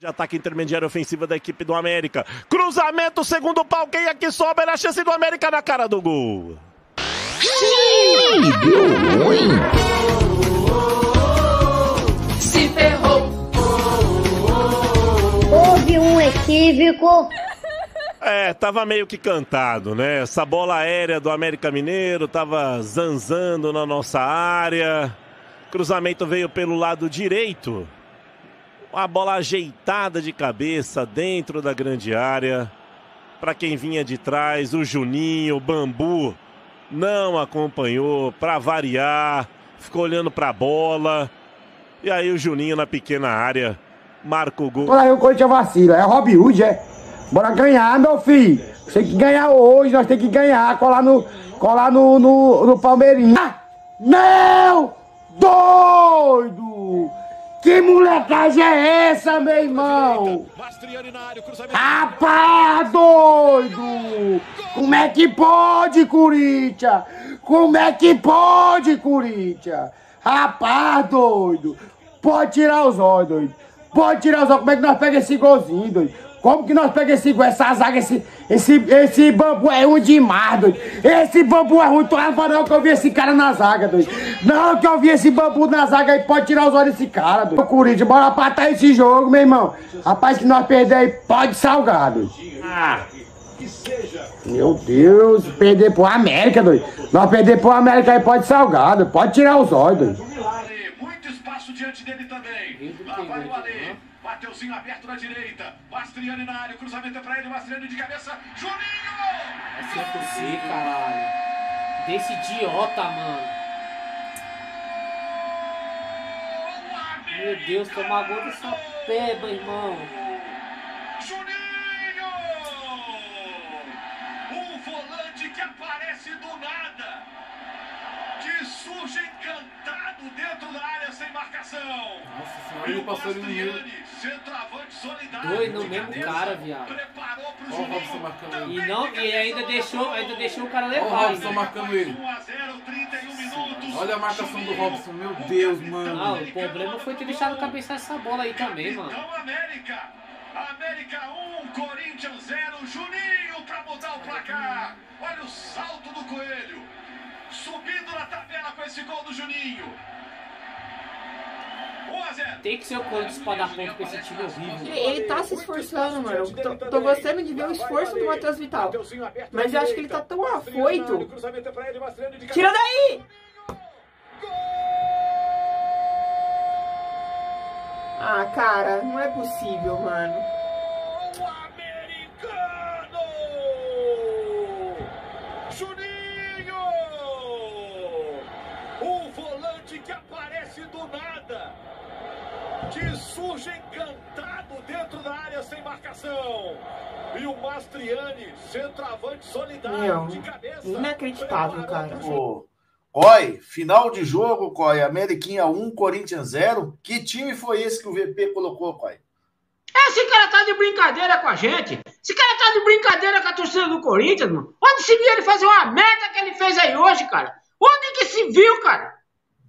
De ataque intermediário ofensiva da equipe do América. Cruzamento, segundo pau, quem é que sobra na chance do América na cara do gol. Ih, deu ruim. Se ferrou. Houve um equívoco. É, tava meio que cantado, né? Essa bola aérea do América Mineiro tava zanzando na nossa área. Cruzamento veio pelo lado direito. Uma bola ajeitada de cabeça dentro da grande área. Para quem vinha de trás, o Juninho, o Bambu não acompanhou para variar, ficou olhando para a bola. E aí o Juninho na pequena área marca o gol. Olha aí o Corinthians vacila, é Robin Hood, é? Bora ganhar, meu filho. Tem que ganhar hoje, nós temos que ganhar, colar no, colar no, no, no Palmeirinha. Ah, meu doido! Que molecagem é essa, meu irmão? Rapaz, doido! Como é que pode, Corinthians? Como é que pode, Corinthians? Rapaz, doido! Pode tirar os olhos, doido. Pode tirar os olhos. Como é que nós pegamos esse golzinho, doido? Como que nós pegamos esse essa zaga, esse, esse, esse bambu é ruim demais, doido. Esse bambu é ruim, tu não não que eu vi esse cara na zaga, doido. Não que eu vi esse bambu na zaga aí, pode tirar os olhos desse cara, doido. Corinthians, bora patar esse jogo, meu irmão. Rapaz, que nós perder aí, pode salgar, doido. Ah. Meu Deus, perder pro América, doido. Nós perder pro América aí, pode salgar, doido. Pode tirar os olhos, doido. Muito espaço diante dele também. Lá vai o Ale. Mateuzinho aberto na direita. Mastriani na área. O cruzamento é pra ele. Mastriani de cabeça. Juninho! Vai ser você, caralho. Desse idiota, mano. Meu Deus, tomar gol dessa peba, irmão. Juninho! Um volante que aparece do nada. Que surge encantado dentro da área sem marcação. Nossa senhora, E ele o passou ali no meio. Dois no mesmo cara, viado. Ó o. Robson marcando E ele. não, e ainda deixou, ainda deixou o cara Ó o levar. Robson ainda. marcando ele. 1 a 0, 31 minutos. Olha a marcação do Robson, meu Deus, mano. Ah, o problema foi ter deixado cabeçar essa bola aí também, mano. Capitão América. América 1, Corinthians 0. Juninho para mudar o placar. Olha o salto do Coelho. Subindo na tabela com esse gol do Juninho. 1 a 0. Tem que ser o Corinthians pra dar ponto pra esse time horrível. Ele tá se esforçando, mano. Tô, tô gostando de ver o esforço do Matheus Vital. Mas eu acho que ele tá tão afoito. Tira daí! Ah, cara, não é possível, mano. americano! Juninho! O volante que aparece do nada. Que surge encantado dentro da área sem marcação. E o Mastriani, centroavante solidário Meu, de cabeça. inacreditável, cara. Ô, Coi, final de jogo, Coi. Ameriquinha 1, Corinthians 0. Que time foi esse que o VP colocou, Coi? Esse cara tá de brincadeira com a gente. Esse cara tá de brincadeira com a torcida do Corinthians, mano. Onde se viu ele fazer uma merda que ele fez aí hoje, cara? Onde que se viu, cara?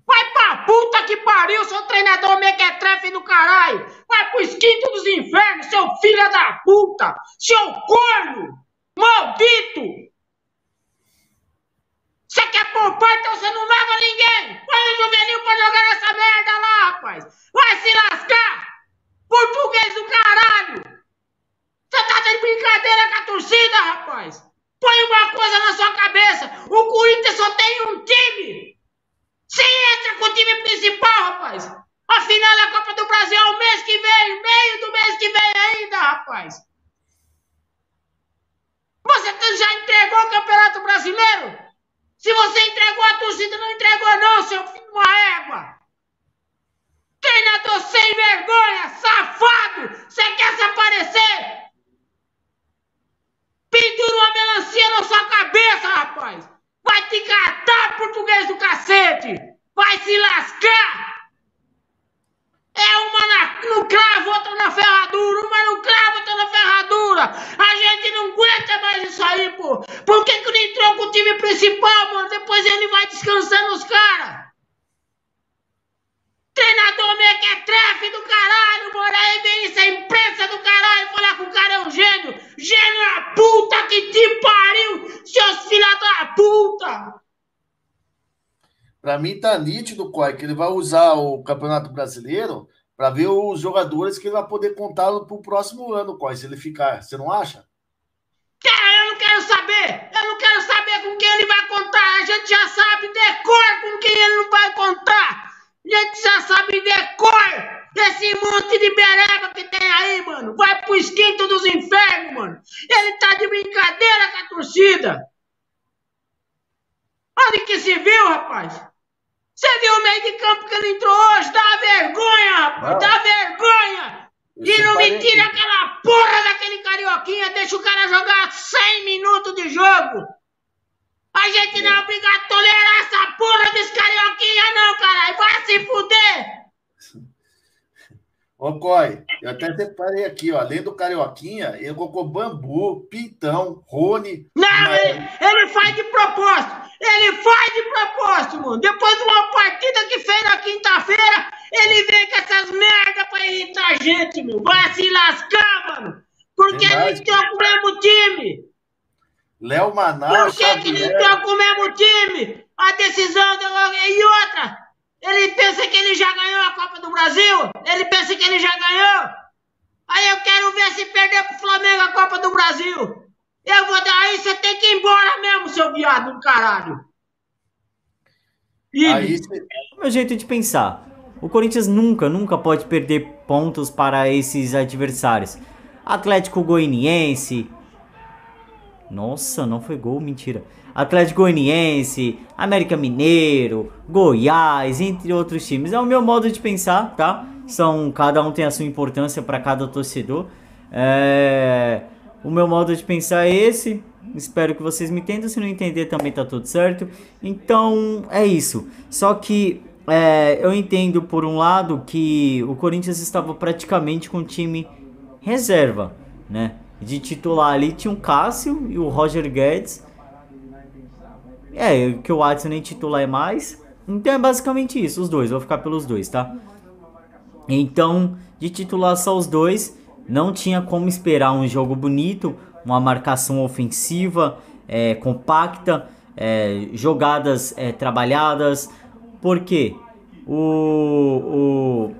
Vai pra puta que pariu, seu treinador mequetrefe do caralho. Vai pro esquinto dos infernos, seu filho da puta. Seu corno. Maldito. Você quer poupar, então você não leva ninguém. Põe o juvenil pra jogar nessa merda lá, rapaz. Vai se lascar. Português do caralho! Você tá de brincadeira com a torcida, rapaz? Põe uma coisa na sua cabeça! O Corinthians só tem um time! Você entra com o time principal, rapaz! A final da Copa do Brasil é o mês que vem, meio do mês que vem ainda, rapaz! Você tá- já entregou o Campeonato Brasileiro? Se você entregou a torcida, não entregou não, seu filho de uma égua! Treinador sem vergonha, safado! Você quer se aparecer? Pendura uma melancia na sua cabeça, rapaz! Vai te catar, português do cacete! Vai se lascar! É uma na- no cravo, outra na ferradura, uma no cravo, outra na ferradura! A gente não aguenta mais isso aí, pô! Por que, que não entrou com o time principal, mano? Depois ele vai descansando os caras! Treinador mequetrefe do caralho, mano. Aí vem essa empresa Para mim tá nítido, Coi, que ele vai usar o Campeonato Brasileiro para ver os jogadores que ele vai poder contar para o próximo ano, Coi, se ele ficar. Você não acha? Cara, eu não quero saber! Eu não quero saber com quem ele vai contar! A gente já sabe de cor com quem ele não vai contar! A gente já sabe de cor esse monte de bereba que tem aí, mano! Vai pro esquinto dos infernos, mano! Ele tá de brincadeira com a torcida! Onde que se viu, rapaz? Você viu o meio de campo que ele entrou hoje? Dá vergonha, rapaz! Dá vergonha! E não me tira aquela porra daquele carioquinha, deixa o cara jogar 100 minutos de jogo! A gente não é obrigado a tolerar essa porra desse carioquinha, não, caralho! Vai se fuder! Ô, Coi, eu até separei aqui, ó. Além do Carioquinha, ele colocou Bambu, Pitão, Rony. Não, ele, ele faz de propósito! Ele faz de propósito, mano! Depois de uma partida que fez na quinta-feira, ele vem com essas merda pra irritar a gente, meu! Vai se lascar, mano! Porque Tem ele mais. entrou com o mesmo time! Léo Manaus, Por que, que ele Xavier. entrou com o mesmo time? A decisão deu. E outra! Ele pensa que ele já ganhou a Copa do Brasil? Ele pensa que ele já ganhou? Aí eu quero ver se perder pro Flamengo a Copa do Brasil. Eu vou dar aí, você tem que ir embora mesmo, seu viado do caralho. Ih, Aí cê- É o meu jeito de pensar. O Corinthians nunca, nunca pode perder pontos para esses adversários. Atlético Goianiense. Nossa, não foi gol, mentira. Atlético Goianiense, América Mineiro, Goiás, entre outros times. É o meu modo de pensar, tá? São cada um tem a sua importância para cada torcedor. É, o meu modo de pensar é esse. Espero que vocês me entendam. Se não entender, também tá tudo certo. Então é isso. Só que é, eu entendo por um lado que o Corinthians estava praticamente com o time reserva, né? De titular ali tinha o Cássio e o Roger Guedes. É, que o Watson nem titular é mais. Então é basicamente isso, os dois. Vou ficar pelos dois, tá? Então, de titular só os dois, não tinha como esperar um jogo bonito, uma marcação ofensiva, é, compacta, é, jogadas é, trabalhadas. Por quê? O,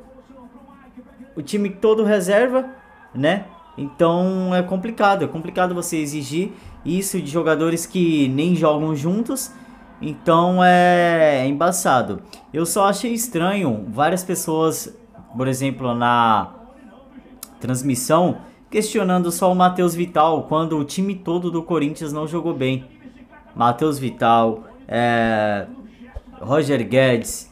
o, o time todo reserva, né? Então é complicado, é complicado você exigir isso de jogadores que nem jogam juntos. Então é embaçado. Eu só achei estranho várias pessoas, por exemplo, na transmissão, questionando só o Matheus Vital quando o time todo do Corinthians não jogou bem. Matheus Vital, é, Roger Guedes,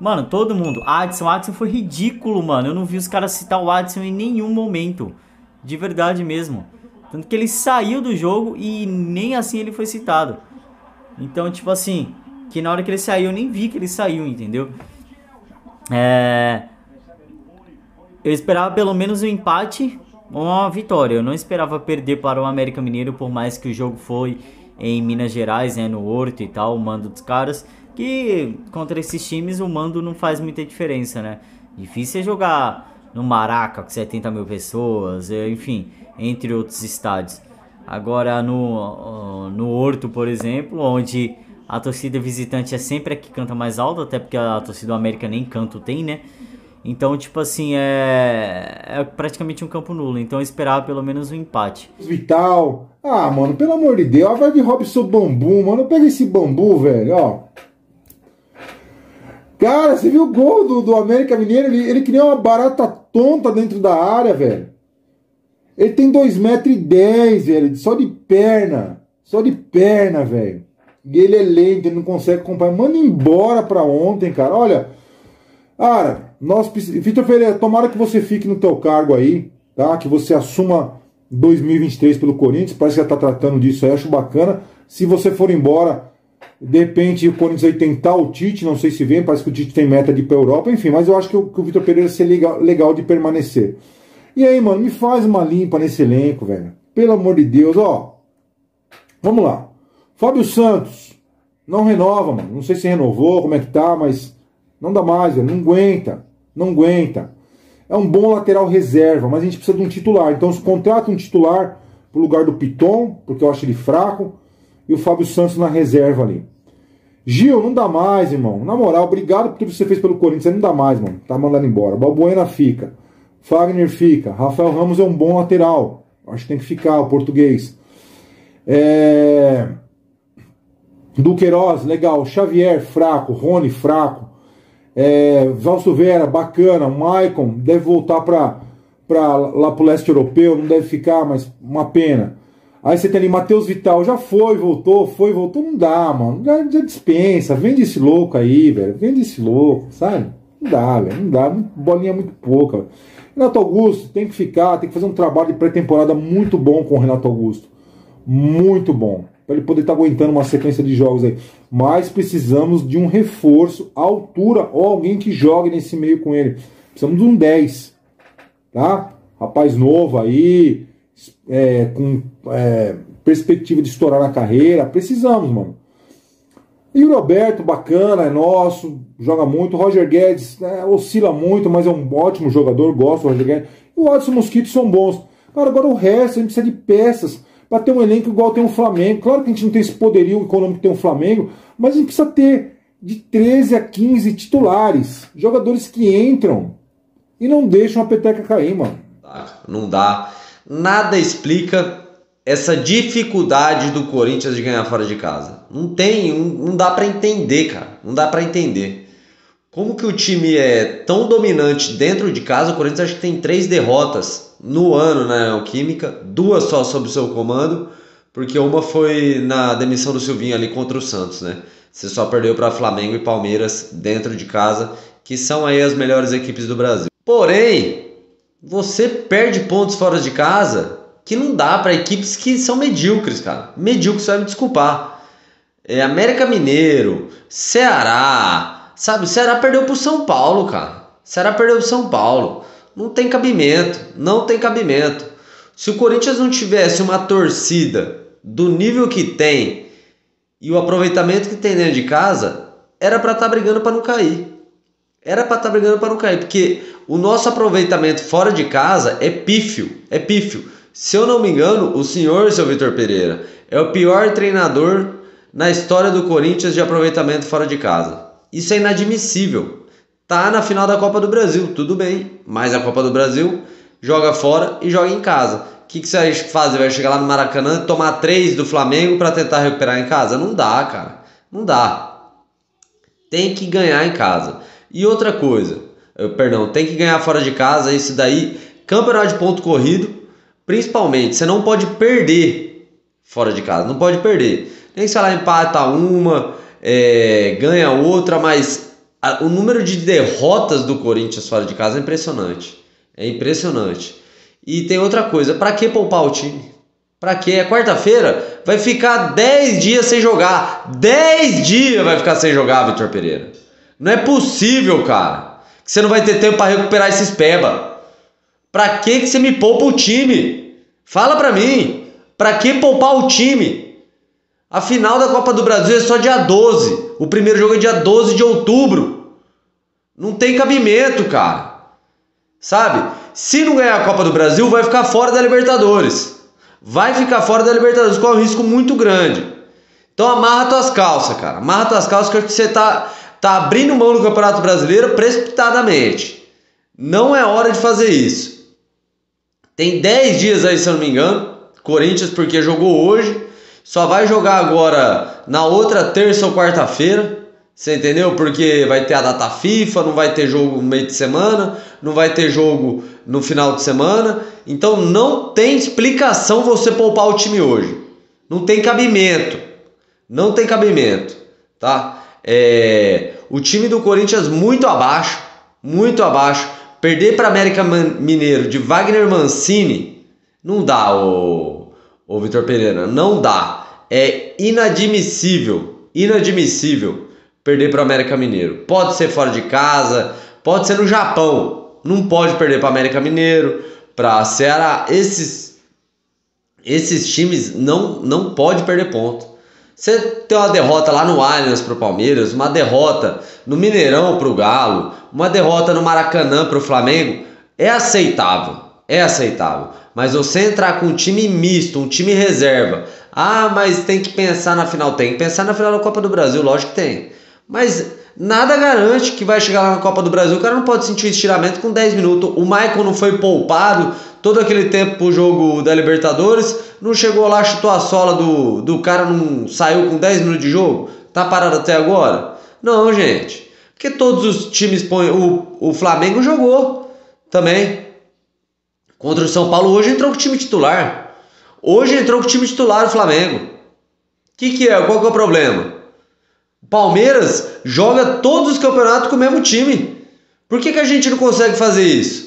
Mano, todo mundo. Adson, Adson foi ridículo, mano. Eu não vi os caras citar o Adson em nenhum momento. De verdade mesmo. Tanto que ele saiu do jogo e nem assim ele foi citado. Então, tipo assim, que na hora que ele saiu, eu nem vi que ele saiu, entendeu? É. Eu esperava pelo menos um empate ou uma vitória. Eu não esperava perder para o América Mineiro, por mais que o jogo foi em Minas Gerais, né, no Horto e tal, o mando dos caras. Que contra esses times o mando não faz muita diferença, né? Difícil é jogar no Maraca com 70 mil pessoas, é, enfim, entre outros estádios. Agora no, no Horto, por exemplo, onde a torcida visitante é sempre a que canta mais alto, até porque a torcida do América nem canto tem, né? Então, tipo assim, é, é praticamente um campo nulo. Então eu esperava pelo menos um empate. Vital. Ah, mano, pelo amor de Deus, vai de Robson Bambu, mano. Pega esse bambu, velho, ó. Cara, você viu o gol do, do América Mineiro? Ele, ele criou uma barata tonta dentro da área, velho. Ele tem 2,10 metros, e dez, velho, só de perna. Só de perna, velho. E ele é lento, ele não consegue acompanhar. Manda embora pra ontem, cara. Olha, cara, nós Vitor Pereira, tomara que você fique no teu cargo aí, tá? Que você assuma 2023 pelo Corinthians. Parece que já tá tratando disso aí, acho bacana. Se você for embora, de repente o Corinthians aí tentar o Tite, não sei se vem, parece que o Tite tem meta de ir pra Europa, enfim, mas eu acho que o, o Vitor Pereira seria legal, legal de permanecer. E aí, mano, me faz uma limpa nesse elenco, velho. Pelo amor de Deus, ó. Vamos lá. Fábio Santos, não renova, mano. Não sei se renovou, como é que tá, mas não dá mais, velho. Não aguenta. Não aguenta. É um bom lateral reserva, mas a gente precisa de um titular. Então, se contrata um titular pro lugar do Piton, porque eu acho ele fraco, e o Fábio Santos na reserva ali. Gil, não dá mais, irmão. Na moral, obrigado por tudo que você fez pelo Corinthians. Não dá mais, mano. Tá mandando embora. Balbuena fica. Fagner fica. Rafael Ramos é um bom lateral. Acho que tem que ficar, o português. É... Duqueiroz, legal. Xavier, fraco. Rony, fraco. É... Valso Vera, bacana. Maicon, deve voltar pra, pra, lá pro leste europeu. Não deve ficar, mas uma pena. Aí você tem ali Matheus Vital, já foi, voltou, foi, voltou, não dá, mano. Já, já dispensa, vende esse louco aí, velho. Vende esse louco, sabe? Não dá, velho. Não dá. Bolinha muito pouca. Renato Augusto tem que ficar, tem que fazer um trabalho de pré-temporada muito bom com o Renato Augusto. Muito bom. Para ele poder estar tá aguentando uma sequência de jogos aí. Mas precisamos de um reforço à altura ou alguém que jogue nesse meio com ele. Precisamos de um 10. Tá? Rapaz novo aí, é, com é, perspectiva de estourar na carreira. Precisamos, mano. E o Roberto, bacana, é nosso, joga muito. Roger Guedes né, oscila muito, mas é um ótimo jogador, gosto do Roger Guedes. E o Adson Mosquito são bons. Cara, agora o resto, a gente precisa de peças para ter um elenco igual tem o Flamengo. Claro que a gente não tem esse poderio econômico que tem o Flamengo, mas a gente precisa ter de 13 a 15 titulares, jogadores que entram e não deixam a peteca cair, mano. Não dá. Nada explica essa dificuldade do Corinthians de ganhar fora de casa. Não tem, não, não dá para entender, cara. Não dá para entender. Como que o time é tão dominante dentro de casa? O Corinthians acho que tem três derrotas no ano na Neoquímica, duas só sob seu comando, porque uma foi na demissão do Silvinho ali contra o Santos, né? Você só perdeu para Flamengo e Palmeiras dentro de casa, que são aí as melhores equipes do Brasil. Porém, você perde pontos fora de casa que não dá para equipes que são medíocres, cara. Medíocres, você vai me desculpar. É América Mineiro, Ceará, sabe? Ceará perdeu pro São Paulo, cara. Ceará perdeu pro São Paulo. Não tem cabimento, não tem cabimento. Se o Corinthians não tivesse uma torcida do nível que tem e o aproveitamento que tem dentro de casa, era para estar tá brigando para não cair. Era para estar tá brigando para não cair, porque o nosso aproveitamento fora de casa é pífio, é pífio. Se eu não me engano, o senhor, seu Vitor Pereira, é o pior treinador na história do Corinthians de aproveitamento fora de casa. Isso é inadmissível. Tá na final da Copa do Brasil, tudo bem, mas a Copa do Brasil joga fora e joga em casa. O que, que você vai fazer? Vai chegar lá no Maracanã e tomar três do Flamengo para tentar recuperar em casa? Não dá, cara. Não dá. Tem que ganhar em casa. E outra coisa, perdão, tem que ganhar fora de casa, isso daí, campeonato de ponto corrido, Principalmente, você não pode perder fora de casa, não pode perder. Nem se ela empata uma, é, ganha outra, mas a, o número de derrotas do Corinthians fora de casa é impressionante. É impressionante. E tem outra coisa, para que poupar o time? Para que? É quarta-feira, vai ficar 10 dias sem jogar. 10 dias vai ficar sem jogar, Vitor Pereira. Não é possível, cara. Que você não vai ter tempo para recuperar esses peba. Pra que, que você me poupa o time? Fala pra mim. Pra que poupar o time? A final da Copa do Brasil é só dia 12. O primeiro jogo é dia 12 de outubro. Não tem cabimento, cara. Sabe? Se não ganhar a Copa do Brasil, vai ficar fora da Libertadores. Vai ficar fora da Libertadores, com um risco muito grande. Então amarra tuas calças, cara. Amarra tuas calças que você tá, tá abrindo mão do Campeonato Brasileiro precipitadamente. Não é hora de fazer isso. Tem 10 dias aí, se eu não me engano. Corinthians, porque jogou hoje. Só vai jogar agora na outra terça ou quarta-feira. Você entendeu? Porque vai ter a data FIFA, não vai ter jogo no meio de semana, não vai ter jogo no final de semana. Então não tem explicação você poupar o time hoje. Não tem cabimento. Não tem cabimento, tá? É, o time do Corinthians muito abaixo, muito abaixo. Perder para América Mineiro de Wagner Mancini não dá, o, o Vitor Pereira, não dá. É inadmissível, inadmissível perder para América Mineiro. Pode ser fora de casa, pode ser no Japão, não pode perder para América Mineiro, para Ceará. Esses esses times não não pode perder ponto. Você tem uma derrota lá no Allianz pro Palmeiras, uma derrota no Mineirão pro Galo, uma derrota no Maracanã pro Flamengo, é aceitável. é aceitável. Mas você entrar com um time misto, um time reserva, ah, mas tem que pensar na final. Tem que pensar na final da Copa do Brasil, lógico que tem. Mas nada garante que vai chegar lá na Copa do Brasil. O cara não pode sentir estiramento com 10 minutos. O Michael não foi poupado todo aquele tempo pro jogo da Libertadores. Não chegou lá, chutou a sola do, do cara, não saiu com 10 minutos de jogo. Tá parado até agora? Não, gente. Porque todos os times põem. O, o Flamengo jogou também. Contra o São Paulo hoje entrou com o time titular. Hoje entrou com o time titular o Flamengo. O que, que é? Qual que é o problema? Palmeiras joga todos os campeonatos com o mesmo time. Por que, que a gente não consegue fazer isso?